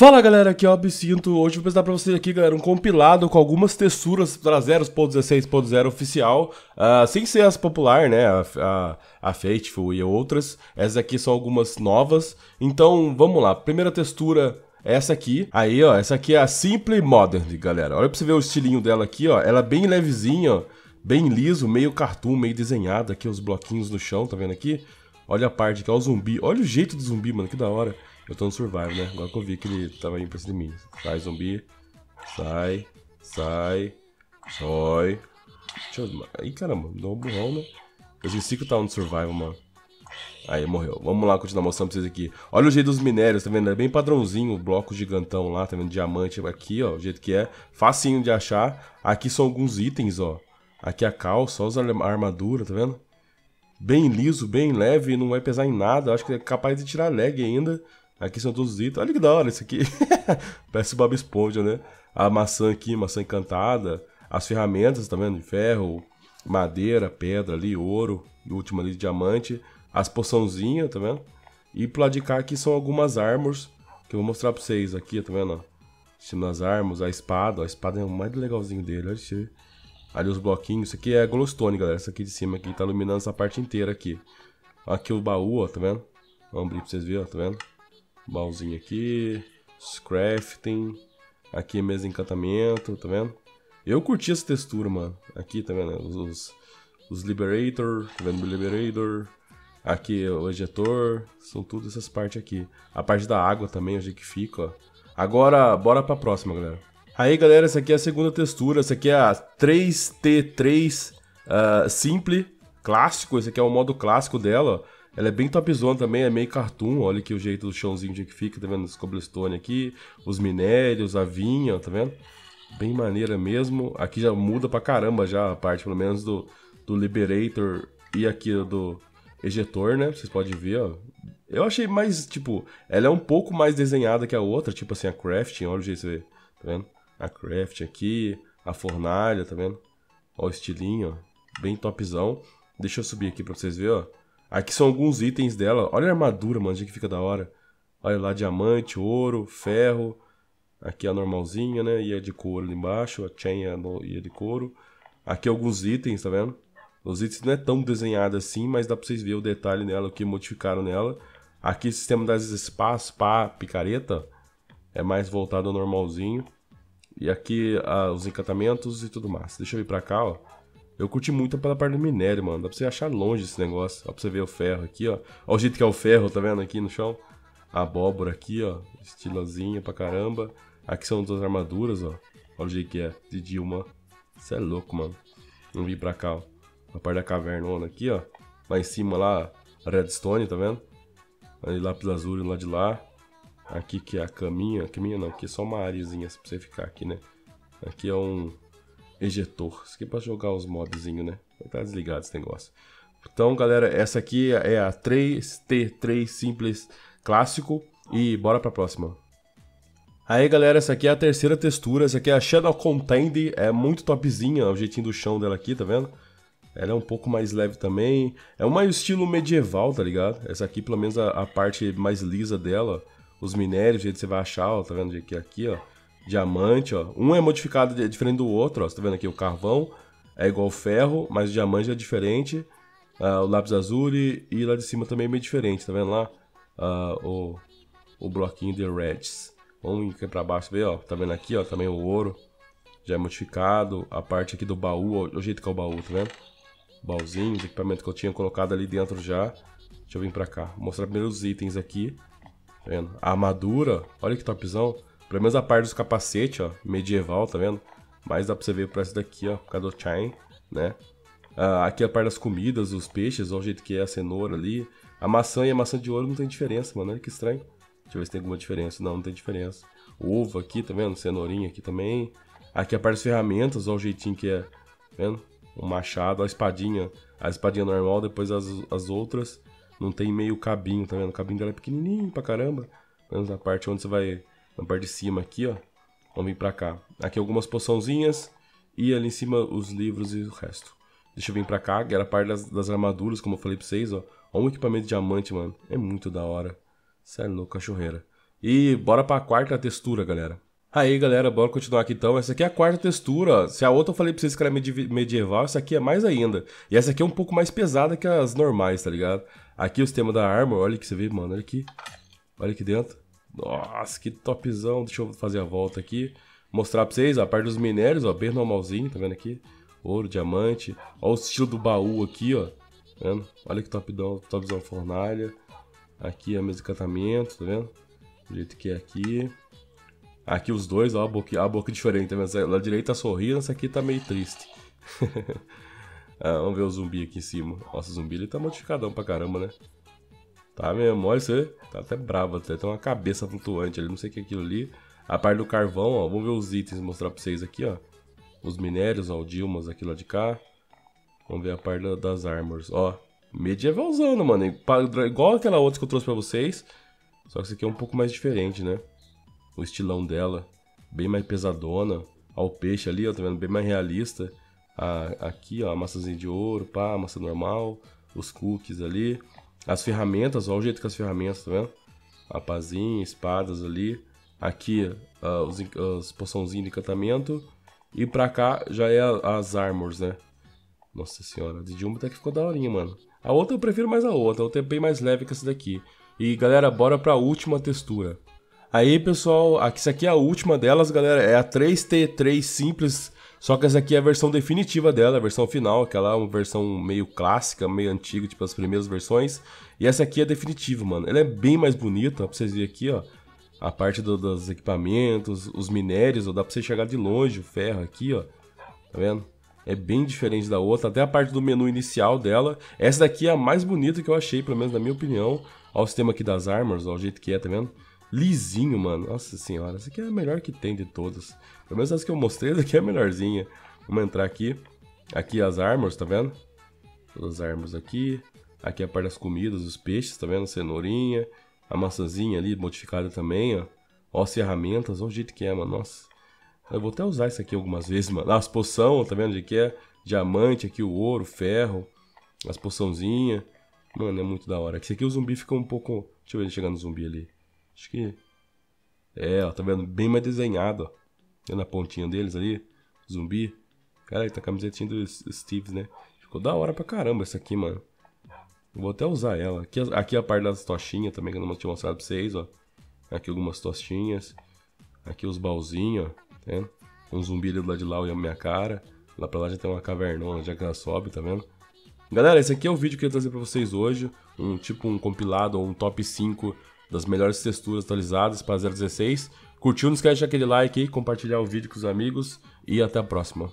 Fala galera, aqui é o Absinto. Hoje vou apresentar pra vocês aqui, galera, um compilado com algumas texturas para 0.16.0 oficial, uh, sem ser as popular, né, a, a, a Fateful e outras. Essas aqui são algumas novas. Então, vamos lá. Primeira textura é essa aqui. Aí, ó, essa aqui é a Simple Modern, galera. Olha pra você ver o estilinho dela aqui, ó. Ela é bem levezinha, ó. Bem liso, meio cartoon, meio desenhado. Aqui os bloquinhos no chão, tá vendo aqui? Olha a parte aqui, ó, o zumbi. Olha o jeito do zumbi, mano, que da hora. Eu tô no survival, né? Agora que eu vi que ele tava indo pra cima de mim. Sai, zumbi. Sai. Sai. Sai. Deixa eu... Ih, caramba, deu um burrão, né? Eu esqueci que eu tava no survival, mano. Aí, morreu. Vamos lá continuar mostrando pra vocês aqui. Olha o jeito dos minérios, tá vendo? É bem padrãozinho, bloco gigantão lá, tá vendo? Diamante aqui, ó, o jeito que é. Facinho de achar. Aqui são alguns itens, ó. Aqui a calça, ó, a armadura, tá vendo? Bem liso, bem leve, não vai pesar em nada. Acho que é capaz de tirar lag ainda. Aqui são todos os itens. Olha que da hora isso aqui. Parece o Bob Esponja, né? A maçã aqui, maçã encantada. As ferramentas, tá vendo? De ferro, madeira, pedra ali, ouro. E o último ali diamante. As poçãozinhas, tá vendo? E pro lado de cá aqui são algumas armas. Que eu vou mostrar pra vocês aqui, tá vendo? Estilo das armas, a espada. A espada é o mais legalzinho dele, olha isso. Ali os bloquinhos. Isso aqui é glowstone, galera. Isso aqui de cima aqui tá iluminando essa parte inteira aqui. Aqui o baú, ó, tá vendo? Vamos abrir pra vocês verem, ó, tá vendo? Baúzinho aqui. Crafting. Aqui mesa de encantamento, tá vendo? Eu curti essa textura, mano. Aqui, tá vendo? Os, os, os Liberator, tá vendo? Liberator. Aqui o ejetor. São todas essas partes aqui. A parte da água também, o jeito que fica, ó. Agora, bora pra próxima, galera. Aí, galera, essa aqui é a segunda textura. Essa aqui é a 3T3 uh, ah, Simple, clássico. Esse aqui é o modo clássico dela, ó. Ela é bem topzona também, é meio cartoon. Olha aqui o jeito do chãozinho de que fica, tá vendo? Os cobblestone aqui, os minérios, a vinha, tá vendo? Bem maneira mesmo. Aqui já muda pra caramba já a parte, pelo menos, do, do Liberator e aqui do Ejetor, né? Vocês podem ver, ó. Eu achei mais, tipo, ela é um pouco mais desenhada que a outra, tipo assim, a Crafting, olha o jeito que você vê, tá vendo? A Craft aqui, a fornalha, tá vendo? Ó o estilinho, ó. Bem topzão. Deixa eu subir aqui pra vocês verem, ó. Aqui são alguns itens dela. Olha a armadura, mano, que fica da hora. Olha lá, diamante, ouro, ferro. Aqui a normalzinha, né? E a de couro ali embaixo. A chain e a de couro. Aqui alguns itens, tá vendo? Os itens não é tão desenhado assim, mas dá pra vocês verem o detalhe nela, o que modificaram nela. Aqui o sistema das espaços, pá, picareta. É mais voltado ao normalzinho. E aqui ah, os encantamentos e tudo mais. Deixa eu vir pra cá, ó. Eu curti muito pela parte do minério, mano. Dá pra você achar longe esse negócio. Dá pra você ver o ferro aqui, ó. Ó o jeito que é o ferro, tá vendo aqui no chão? A abóbora aqui, ó. Estilosinha pra caramba. Aqui são duas armaduras, ó. Olha o jeito que é. De Dilma. Isso é louco, mano. Vamos vir pra cá, ó. A parte da caverna aqui, ó. Lá em cima, lá, redstone, tá vendo? Aí lápis azul lá de lá. Aqui que é a caminha. Caminha não, aqui é só uma areazinha pra você ficar aqui, né? Aqui é um ejetor. Isso aqui é pra jogar os modzinhos, né? Tá desligado esse negócio. Então, galera, essa aqui é a 3T3 Simples Clássico. E bora pra próxima. Aí, galera, essa aqui é a terceira textura. Essa aqui é a Shadow Contend. É muito topzinha, o jeitinho do chão dela aqui, tá vendo? Ela é um pouco mais leve também. É um mais estilo medieval, tá ligado? Essa aqui, pelo menos, a, a parte mais lisa dela. Os minérios, o jeito que você vai achar, ó, tá vendo? Aqui, aqui, ó diamante, ó. Um é modificado é diferente do outro, ó. Você tá vendo aqui o carvão é igual ferro, mas o diamante é diferente. Uh, o lápis azul e, lá de cima também é meio diferente, tá vendo lá? Uh, o, o bloquinho de reds. Vamos aqui pra baixo ver, ó. Tá vendo aqui, ó? Também o ouro já é modificado. A parte aqui do baú, ó, o jeito que é o baú, tá vendo? Baúzinho, os equipamentos que eu tinha colocado ali dentro já. Deixa eu vir pra cá. Vou mostrar primeiro os itens aqui. Tá vendo? A armadura, olha que topzão. Pelo menos a parte dos capacetes, ó, medieval, tá vendo? Mas dá pra você ver por essa daqui, ó, por causa do chain, né? Ah, aqui a parte das comidas, os peixes, ó, o jeito que é a cenoura ali. A maçã e a maçã de ouro não tem diferença, mano, olha que estranho. Deixa eu ver se tem alguma diferença. Não, não tem diferença. O ovo aqui, tá vendo? Cenourinha aqui também. Aqui a parte das ferramentas, ó, o jeitinho que é, tá vendo? O machado, a espadinha. A espadinha normal, depois as, as outras não tem meio cabinho, tá vendo? O cabinho dela é pequenininho pra caramba. Menos a parte onde você vai na parte de cima aqui, ó. Vamos vir pra cá. Aqui algumas poçãozinhas e ali em cima os livros e o resto. Deixa eu vir pra cá, que era a parte das, das, armaduras, como eu falei pra vocês, ó. Olha um equipamento de diamante, mano. É muito da hora. Sério, louco, cachorreira. E bora pra quarta textura, galera. Aí, galera, bora continuar aqui então. Essa aqui é a quarta textura. Se a outra eu falei pra vocês que era medieval, essa aqui é mais ainda. E essa aqui é um pouco mais pesada que as normais, tá ligado? Aqui o sistema da Armor, olha que você vê, mano, olha aqui. Olha aqui dentro. Nossa, que topzão. Deixa eu fazer a volta aqui. Mostrar pra vocês, ó, a parte dos minérios, ó, bem normalzinho, tá vendo aqui? Ouro, diamante. Olha o estilo do baú aqui, ó. Tá vendo? Olha que topzão, topzão fornalha. Aqui a mesa de encantamento, tá vendo? Do jeito que é aqui. Aqui os dois, ó, a boca, a boca diferente, tá vendo? Lá direita tá sorrindo, essa aqui tá meio triste. ah, vamos ver o zumbi aqui em cima. Nossa, o zumbi ele tá modificadão pra caramba, né? Tá mesmo, olha isso aí. Tá até bravo, até tem uma cabeça flutuante ali, não sei o que é aquilo ali. A parte do carvão, ó, vamos ver os itens, mostrar pra vocês aqui, ó. Os minérios, ó, o Dilmas aqui lá de cá. Vamos ver a parte das armors, ó. Medievalzão, mano. Igual aquela outra que eu trouxe pra vocês. Só que esse aqui é um pouco mais diferente, né? O estilão dela. Bem mais pesadona. Ó o peixe ali, ó, tá vendo? Bem mais realista. A, aqui, ó, a maçãzinha de ouro, pá, massa normal. Os cookies ali. As ferramentas, ó o jeito que as ferramentas, tá vendo? A pazinha, espadas ali. Aqui, uh, os, as poçãozinhas de encantamento. E pra cá já é as armors, né? Nossa senhora, de Jumbo até que ficou daorinha, mano. A outra eu prefiro mais a outra, a outra é bem mais leve que essa daqui. E galera, bora pra última textura. Aí pessoal, aqui, essa aqui é a última delas, galera, é a 3T3 simples, só que essa aqui é a versão definitiva dela, a versão final, aquela é uma versão meio clássica, meio antiga, tipo as primeiras versões. E essa aqui é definitiva, mano. Ela é bem mais bonita, ó, pra vocês verem aqui, ó. A parte do, dos equipamentos, os minérios, ó, dá pra você chegar de longe, o ferro aqui, ó. Tá vendo? é bem diferente da outra, até a parte do menu inicial dela. Essa daqui é a mais bonita que eu achei, pelo menos na minha opinião. Olha o sistema aqui das armas, olha o jeito que é, tá vendo? Lisinho, mano. Nossa senhora, essa aqui é a melhor que tem de todas. Pelo menos as que eu mostrei, essa aqui é a melhorzinha. Vamos entrar aqui. Aqui as armas, tá vendo? Todas as armas aqui. Aqui a parte das comidas, os peixes, tá vendo? Cenourinha. A maçãzinha ali, modificada também, ó. Ó as ferramentas, olha o jeito que é, mano. Nossa. Eu vou até usar isso aqui algumas vezes, mano. As poção, tá vendo? que é diamante, aqui o ouro, ferro, as poçãozinhas. Mano, é muito da hora. Esse aqui o zumbi fica um pouco... Deixa eu ver ele chegando no zumbi ali. Acho que... É, ó, tá vendo? Bem mais desenhado, ó. Vendo a pontinha deles ali? Zumbi. Cara, ele tá a camisetinha do Steve, né? Ficou da hora pra caramba essa aqui, mano. Eu vou até usar ela. Aqui, aqui a parte das tochinhas também, que eu não tinha mostrado pra vocês, ó. Aqui algumas tostinhas. Aqui os baúzinhos, ó. Tá vendo? Um zumbi ali do lado de lá olhando minha cara. Lá pra lá já tem uma cavernona, já que ela sobe, tá vendo? Galera, esse aqui é o vídeo que eu ia trazer pra vocês hoje. Um tipo um compilado ou um top 5 das melhores texturas atualizadas para 016. Curtiu? Não esquece de deixar aquele like compartilhar o vídeo com os amigos e até a próxima.